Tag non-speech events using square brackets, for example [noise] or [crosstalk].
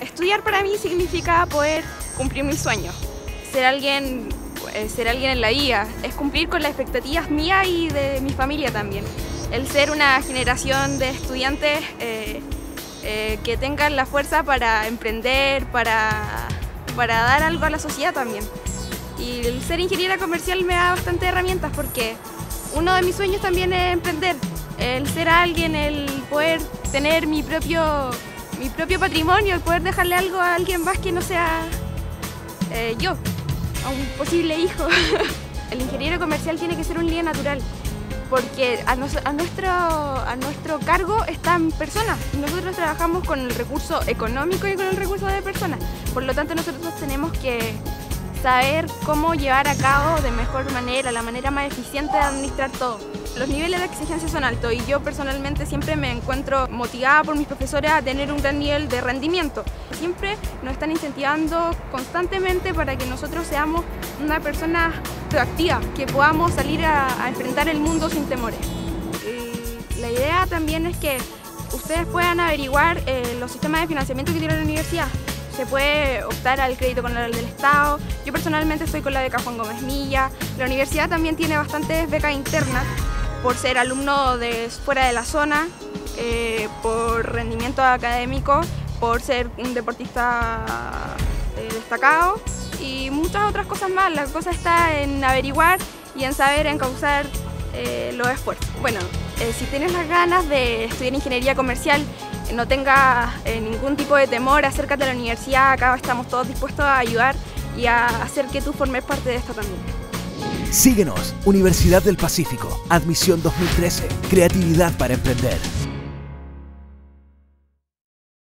Estudiar para mí significa poder cumplir mis sueños, ser alguien, eh, ser alguien en la vida, es cumplir con las expectativas mías y de mi familia también. El ser una generación de estudiantes eh, eh, que tengan la fuerza para emprender, para, para dar algo a la sociedad también. Y el ser ingeniera comercial me da bastantes herramientas porque uno de mis sueños también es emprender, el ser alguien, el poder tener mi propio, mi propio patrimonio, el poder dejarle algo a alguien más que no sea eh, yo, a un posible hijo. [laughs] el ingeniero comercial tiene que ser un líder natural porque a, nuestro, a nuestro cargo están personas y nosotros trabajamos con el recurso económico y con el recurso de personas. Por lo tanto, nosotros tenemos que saber cómo llevar a cabo de mejor manera, la manera más eficiente de administrar todo. Los niveles de exigencia son altos y yo personalmente siempre me encuentro motivada por mis profesores a tener un gran nivel de rendimiento. Siempre nos están incentivando constantemente para que nosotros seamos una persona proactiva, que podamos salir a, enfrentar el mundo sin temores. la idea también es que ustedes puedan averiguar eh, los sistemas de financiamiento que tiene la universidad se puede optar al crédito con el del Estado. Yo personalmente estoy con la beca Juan Gómez Milla. La universidad también tiene bastantes becas internas por ser alumno de fuera de la zona, eh, por rendimiento académico, por ser un deportista eh, destacado y muchas otras cosas más. La cosa está en averiguar y en saber encauzar eh, los esfuerzos. Bueno, si tienes las ganas de estudiar ingeniería comercial no tenga eh, ningún tipo de temor, acércate a la universidad, acá estamos todos dispuestos a ayudar y a hacer que tú formes parte de esto también. Síguenos, Universidad del Pacífico, admisión 2013, creatividad para emprender.